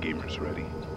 gamers ready.